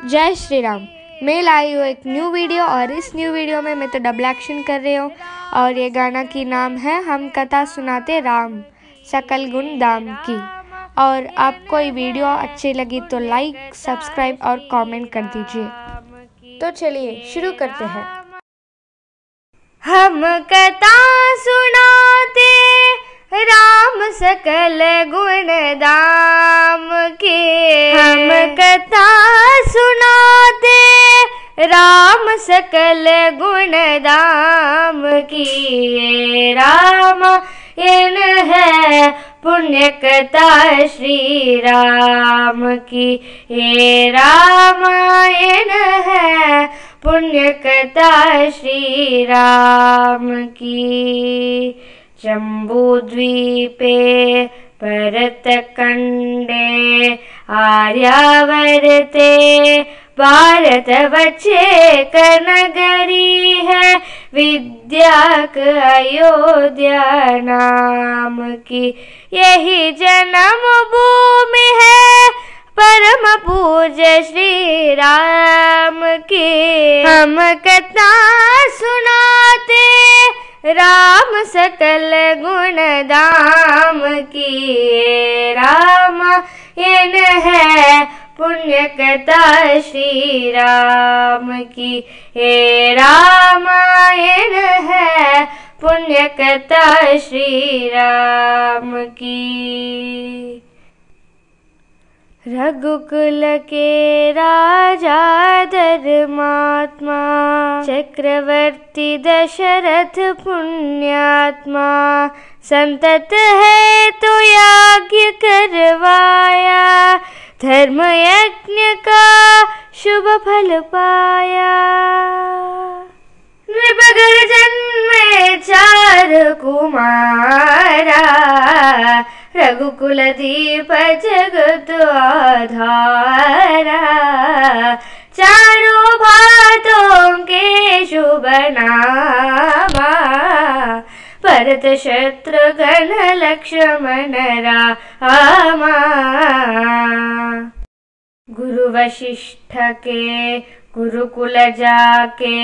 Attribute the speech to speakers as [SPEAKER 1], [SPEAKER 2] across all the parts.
[SPEAKER 1] जय श्री राम मैं लाई हूँ एक न्यू वीडियो और इस न्यू वीडियो में मैं तो डबल एक्शन कर रही हूँ। और ये गाना की नाम है, हम कथा सुनाते राम, सकल गुण दाम की। और आपको ये वीडियो अच्छी लगी तो लाइक सब्सक्राइब और कमेंट कर दीजिए। तो चलिए, शुरू करते हैं। हम कथा सुनाते राम, सकल गुण राम सकल गुण दाम की राम इन है पुण्य कथा श्री राम की हे रामायण है पुण्य कथा श्री राम की जम्बूद्वीपे भरतखण्डे आर्यावर्ते भारत वच्चे कनगरी है विद्या अयोध्या नाम की। यही जन्म भूमि है, परम पूज श्री राम की। हम कथा सुनाते, राम सकल गुण दाम की। राम इन है पुण्य कथा श्री राम की। हे रामायण है पुण्य कथा श्री राम की। रघुकुल के राजा धर्मात्मा, चक्रवर्ती दशरथ पुण्यात्मा, संतत है तो याज्ञ करवाया। धर्म यज्ञ का शुभ फल पाया नृपगर जन्मे चार कुमारा रघुकुल दीप जगत आधारा चारों भातों के शुभ नामा भरत शत्रुघ्न लक्ष्मण रामा गुरु वशिष्ठ के गुरुकुल जाके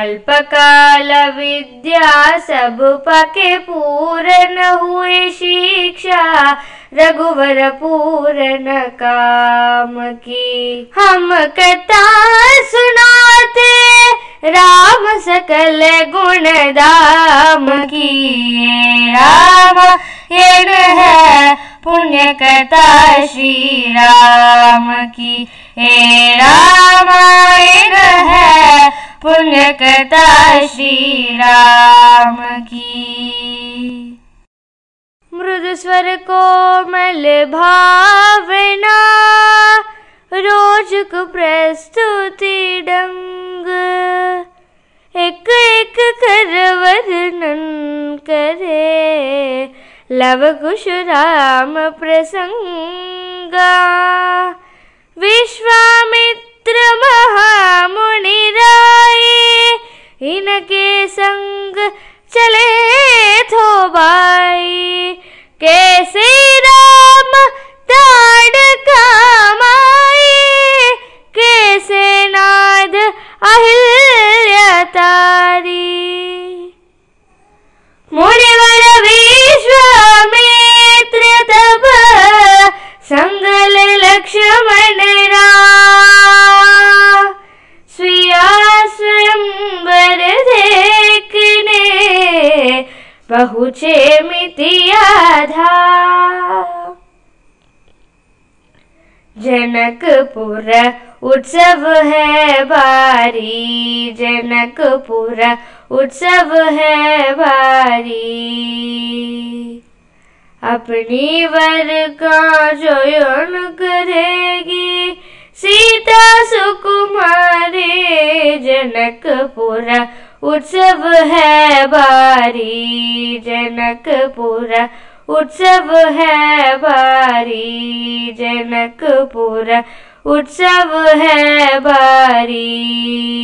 [SPEAKER 1] अल्पकाल विद्या सब पके पूर्ण हुए शिक्षा रघुवर पूर्ण काम की हम कथा सुनाते, राम सकल गुण दाम की राम येण है। पुण्य कथा श्री राम की। हे रामायण है पुण्य कथा श्री राम की। मृदु स्वर कोमल भावना, रोज को प्रस्तुति डंग। एक एक कर वर्णन करे। लवकुशरामप्रसङ्गा विश्वामित्रमहा मितियाधा जनकपुर उत्सव है बारी, जनकपुर उत्सव है बारी। अपनी वर का चयन करेगी, सीता सुकुमारी, जनकपुर उत्सव है बारी जनकपुरा। उत्सव है बारी जनकपुरा। उत्सव है बारी